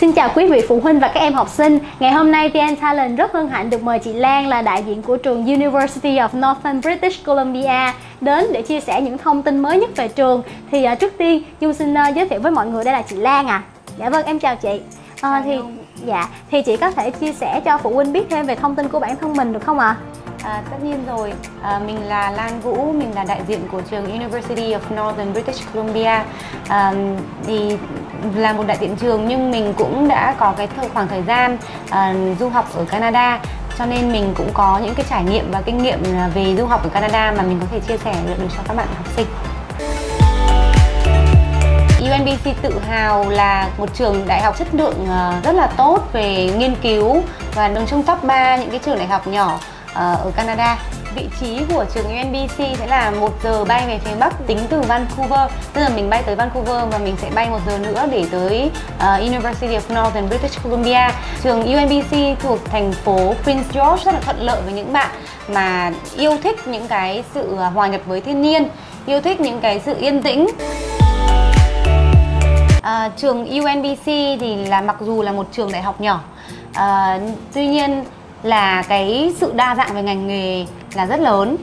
Xin chào quý vị phụ huynh và các em học sinh. Ngày hôm nay VN Talent rất hân hạnh được mời chị Lan là đại diện của trường University of Northern British Columbia đến để chia sẻ những thông tin mới nhất về trường. Thì uh, trước tiên Dung xin uh, giới thiệu với mọi người đây là chị Lan à. Dạ vâng em chào chị. À, thì dạ thì chị có thể chia sẻ cho phụ huynh biết thêm về thông tin của bản thân mình được không ạ? À? À, tất nhiên rồi, à, mình là Lan Vũ, mình là đại diện của trường University of Northern British Columbia à, thì là một đại diện trường nhưng mình cũng đã có cái thời, khoảng thời gian uh, du học ở Canada cho nên mình cũng có những cái trải nghiệm và kinh nghiệm ờ, về du học ở Canada mà mình có thể chia sẻ được cho các bạn học sinh. UNBC tự hào là một trường đại học chất lượng ờ, rất là tốt về nghiên cứu và đứng trong top 3 những cái trường đại học nhỏ ở Canada vị trí của trường UNBC sẽ là một giờ bay về phía Bắc tính từ Vancouver. Tức là mình bay tới Vancouver và mình sẽ bay một giờ nữa để tới uh, University of Northern British Columbia. Trường UNBC thuộc thành phố Prince George rất là thuận lợi với những bạn mà yêu thích những cái sự ờ, hòa nhập với thiên nhiên yêu thích những cái sự yên tĩnh. À, trường UNBC thì là mặc dù là một trường đại học nhỏ à, tuy nhiên là cái sự đa dạng về ngành nghề là rất lớn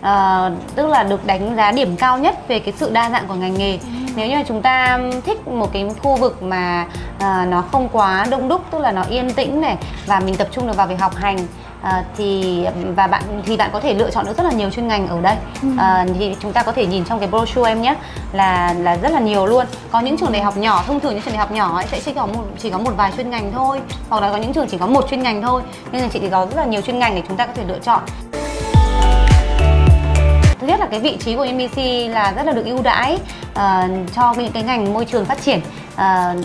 à, tức là được đánh giá điểm cao nhất về cái sự đa dạng của ngành nghề ừ. nếu như mà chúng ta thích một cái khu vực mà à, nó không quá đông đúc tức là nó yên tĩnh này và mình tập trung được vào việc học hành à, thì và bạn thì bạn có thể lựa chọn được rất là nhiều chuyên ngành ở đây. Ừ. à, thì chúng ta có thể nhìn trong cái brochure em nhé là là rất là nhiều luôn. Có những trường đại học nhỏ thông thường những trường đại học nhỏ ấy sẽ chỉ có một chỉ có một vài chuyên ngành thôi hoặc là có những trường chỉ có một chuyên ngành thôi. Nên là chị thì có rất là nhiều chuyên ngành để chúng ta có thể lựa chọn thứ nhất là cái vị trí của NBC là rất là được ưu đãi uh, cho những cái ngành môi trường phát triển. Uh,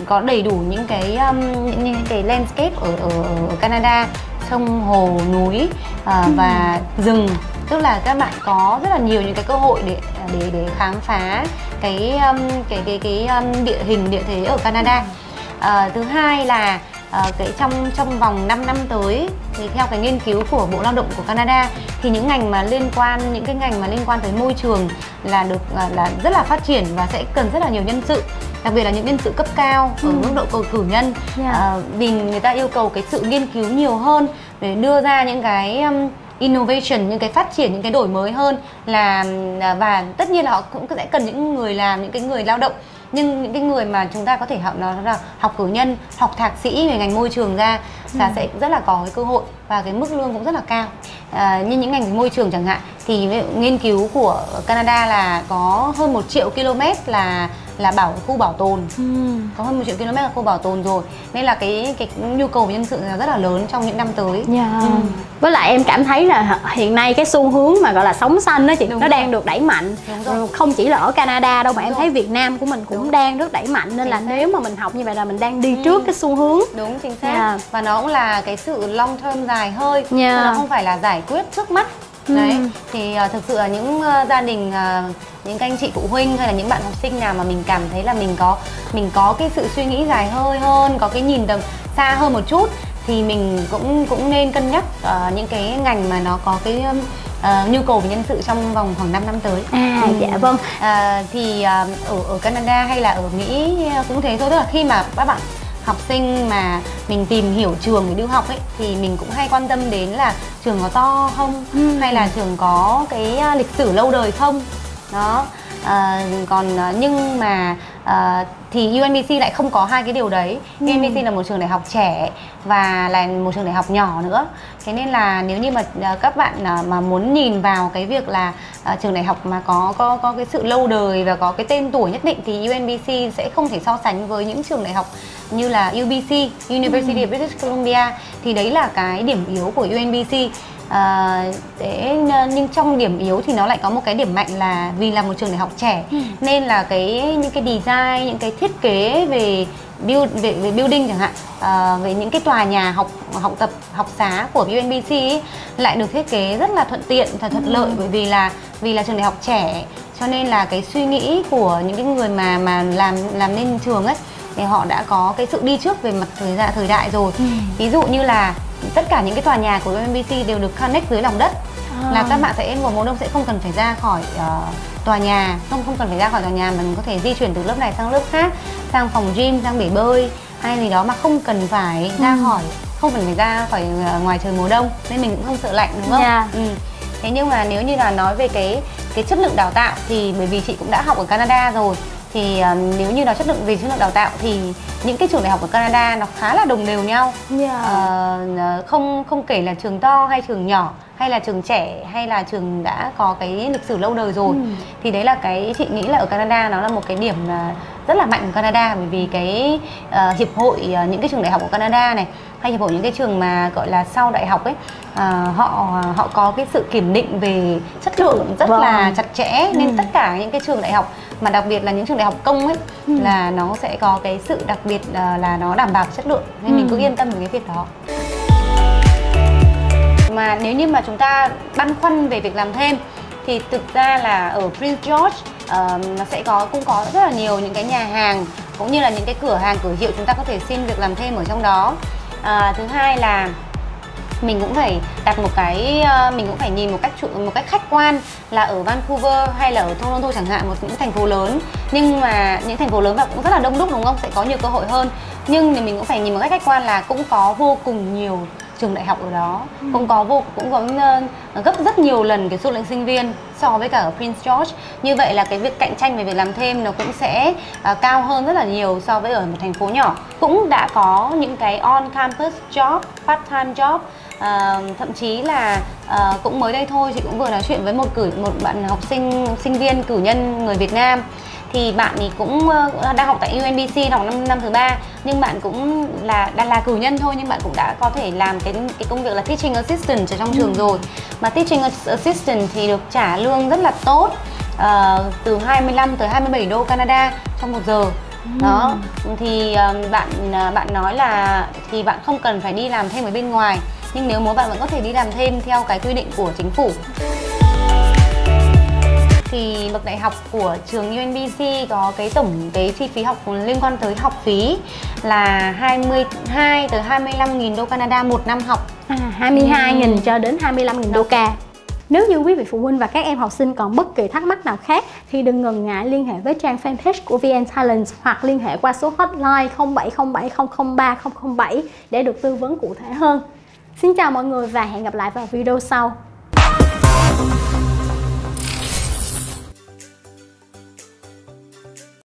có đầy đủ những cái um, những, những cái landscape ở, ở ở Canada sông hồ núi uh, và rừng. Tức là các bạn có rất là nhiều những cái cơ hội để để để khám phá cái um, cái cái cái um, địa hình địa thế ở Canada. Uh, thứ hai là uh, cái trong trong vòng 5 năm tới thì theo cái nghiên cứu của Bộ Lao động của Canada thì những ngành mà liên quan những cái ngành mà liên quan tới môi trường là được uh, là rất là phát triển và sẽ cần rất là nhiều nhân sự đặc biệt là những nhân sự cấp cao ở ừ. mức độ cầu cử nhân yeah. uh, vì người ta yêu cầu cái sự nghiên cứu nhiều hơn để đưa ra những cái um, innovation những cái phát triển những cái đổi mới hơn là và tất nhiên là họ cũng sẽ cần những người làm những cái người lao động nhưng những cái người mà chúng ta có thể học nó là học cử nhân học thạc sĩ về ngành môi trường ra là ừ. sẽ rất là có cái cơ hội và cái mức lương cũng rất là cao à, như những ngành môi trường chẳng hạn thì nghiên cứu của Canada là có hơn một triệu km là là bảo khu bảo tồn ừ. có hơn một triệu km là khu bảo tồn rồi nên là cái cái nhu cầu về nhân sự là rất là lớn trong những năm tới yeah. Dạ. ừ. với lại em cảm thấy là hiện nay cái xu hướng mà gọi là sống xanh đó chị Đúng nó rồi. đang được đẩy mạnh ừ, không chỉ là ở Canada đâu mà Đúng em rồi. thấy Việt Nam của mình cũng Đúng. đang rất đẩy mạnh nên chính là xác. nếu mà mình học như vậy là mình đang đi ừ. trước cái xu hướng Đúng chính xác yeah. Dạ. và nó cũng là cái sự long term dài hơi yeah. Dạ. nó không phải là giải quyết trước mắt đấy ừ. thì uh, thực sự là những uh, gia đình uh, những các anh chị phụ huynh hay là những bạn học sinh nào mà mình cảm thấy là mình có mình có cái sự suy nghĩ dài hơi hơn có cái nhìn tầm xa hơn một chút thì mình cũng cũng nên cân nhắc uh, những cái ngành mà nó có cái uh, nhu cầu về nhân sự trong vòng khoảng 5 năm tới. À ừ. dạ vâng. Uh, thì uh, ở ở Canada hay là ở Mỹ cũng thế thôi tức là khi mà các bạn học sinh mà mình tìm hiểu trường để đi học ấy thì mình cũng hay quan tâm đến là trường có to không ừ. hay là trường có cái lịch sử lâu đời không đó à, còn nhưng mà à, thì UNBC lại không có hai cái điều đấy ừ. UNBC là một trường đại học trẻ và là một trường đại học nhỏ nữa thế nên là nếu như mà các bạn mà muốn nhìn vào cái việc là trường đại học mà có có có cái sự lâu đời và có cái tên tuổi nhất định thì UNBC sẽ không thể so sánh với những trường đại học như là UBC University ừ. of British Columbia thì đấy là cái điểm yếu của UNBC à, để nhưng trong điểm yếu thì nó lại có một cái điểm mạnh là vì là một trường đại học trẻ ừ. nên là cái những cái design những cái thiết kế về build về, về building chẳng hạn à, về những cái tòa nhà học học tập học xá của UNBC ấy, lại được thiết kế rất là thuận tiện và thuận ừ. lợi bởi vì là vì là trường đại học trẻ cho nên là cái suy nghĩ của những cái người mà mà làm làm nên trường ấy thì họ đã có cái sự đi trước về mặt thời đại thời đại rồi ừ. ví dụ như là tất cả những cái tòa nhà của UMBC đều được connect dưới lòng đất à. là các bạn sẽ vào mùa đông sẽ không cần phải ra khỏi uh, tòa nhà không không cần phải ra khỏi tòa nhà mình có thể di chuyển từ lớp này sang lớp khác sang phòng gym sang bể bơi hay gì đó mà không cần phải ra Ừ. khỏi không cần phải ra khỏi ờ, ngoài trời mùa đông nên mình cũng không sợ lạnh đúng không? Dạ. Ừ. Thế nhưng mà nếu như là nói về cái cái chất lượng đào tạo thì bởi vì chị cũng đã học ở Canada rồi thì ờ, nếu như nói chất lượng về chất lượng đào tạo thì những cái trường đại học ở Canada nó khá là đồng đều nhau Dạ. Ờ, không không kể là trường to hay trường nhỏ hay là trường trẻ hay là trường đã có cái lịch sử lâu đời rồi Ừ. thì đấy là cái chị nghĩ là ở Canada nó là một cái điểm rất là mạnh của Canada bởi vì cái ờ, hiệp hội ờ, những cái trường đại học của Canada này hay hiệp hội những cái trường mà gọi là sau đại học ấy ờ, họ họ có cái sự kiểm định về chất lượng rất Vâng. là chặt chẽ nên Ừ. tất cả những cái trường đại học mà đặc biệt là những trường đại học công ấy Ừ. là nó sẽ có cái sự đặc biệt ờ, là nó đảm bảo chất lượng nên mình Ừ. cứ yên tâm về cái việc đó mà nếu như mà chúng ta băn khoăn về việc làm thêm thì thực ra là ở Prince George ờ, nó sẽ có cũng có rất là nhiều những cái nhà hàng cũng như là những cái cửa hàng cửa hiệu chúng ta có thể xin việc làm thêm ở trong đó À, thứ hai là mình cũng phải đặt một cái ờ, mình cũng phải nhìn một cách một cách khách quan là ở Vancouver hay là ở Toronto chẳng hạn một những thành phố lớn. Nhưng mà những thành phố lớn và cũng rất là đông đúc đúng không? Sẽ có nhiều cơ hội hơn. Nhưng thì mình cũng phải nhìn một cách khách quan là cũng có vô cùng nhiều trường đại học ở đó. Cũng có vô cũng có ờ, gấp rất nhiều lần cái số lượng sinh viên so với cả ở Prince George. Như vậy là cái việc cạnh tranh về việc làm thêm nó cũng sẽ ờ, cao hơn rất là nhiều so với ở một thành phố nhỏ. Cũng đã có những cái on campus job part time job Ờ, thậm chí là ờ, cũng mới đây thôi chị cũng vừa nói chuyện với một cử một bạn học sinh sinh viên cử nhân người Việt Nam thì bạn ấy cũng ờ, đang học tại UNBC học năm năm thứ ba. Nhưng bạn cũng là đang là cử nhân thôi nhưng bạn cũng đã có thể làm cái cái công việc là teaching assistant ở trong trường rồi. Mà teaching assistant thì được trả lương rất là tốt ờ, từ 25 tới 27 đô Canada trong một giờ. Đó thì um, bạn à, bạn nói là thì bạn không cần phải đi làm thêm ở bên ngoài. Nhưng nếu muốn bạn vẫn có thể đi làm thêm theo cái quy định của chính phủ thì bậc đại học của trường UNBC có cái tổng cái chi phí học liên quan tới học phí là 22 tới 25 nghìn đô Canada một năm học À, 22.000 Ừ. cho đến 25.000 đô ca. Nếu như quý vị phụ huynh và các em học sinh còn bất kỳ thắc mắc nào khác thì đừng ngần ngại liên hệ với trang fanpage của VN Talents hoặc liên hệ qua số hotline 0707003007 để được tư vấn cụ thể hơn. Xin chào mọi người và hẹn gặp lại vào video sau.